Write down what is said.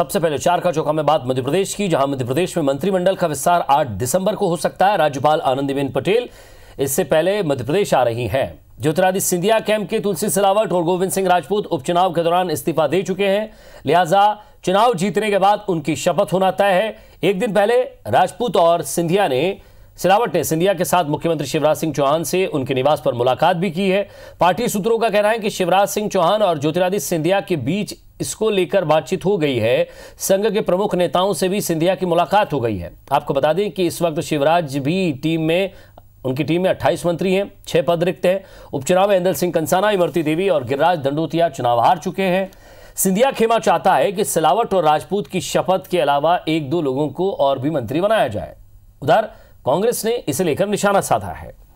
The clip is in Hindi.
सबसे पहले चार का चौका में बात मध्य प्रदेश की, जहाँ मध्य प्रदेश में मंत्रिमंडल का विस्तार 8 दिसंबर को हो सकता है। राज्यपाल आनंदीबेन पटेल इससे पहले मध्य प्रदेश आ रही हैं। ज्योतिरादित्य सिंधिया कैंप के तुलसी सिलावट और गोविंद सिंह राजपूत उपचुनाव के दौरान इस्तीफा दे चुके हैं। लिहाजा चुनाव जीतने के बाद उनकी शपथ होना तय है। एक दिन पहले राजपूत और सिंधिया ने सिलावट ने सिंधिया के साथ मुख्यमंत्री शिवराज सिंह चौहान से उनके निवास पर मुलाकात भी की है। पार्टी सूत्रों का कहना है कि शिवराज सिंह चौहान और ज्योतिरादित्य सिंधिया के बीच इसको लेकर बातचीत हो गई है। संघ के प्रमुख नेताओं से भी सिंधिया की मुलाकात हो गई है। आपको बता दें कि इस वक्त शिवराज भी टीम में, उनकी टीम में 28 मंत्री हैं, छह पद रिक्त हैं। उपचुनाव में इंदल सिंह कंसाना, इमरती देवी और गिरिराज दंडोतिया चुनाव हार चुके हैं। सिंधिया खेमा चाहता है कि सिलावट और राजपूत की शपथ के अलावा एक दो लोगों को और भी मंत्री बनाया जाए। उधर कांग्रेस ने इसे लेकर निशाना साधा है।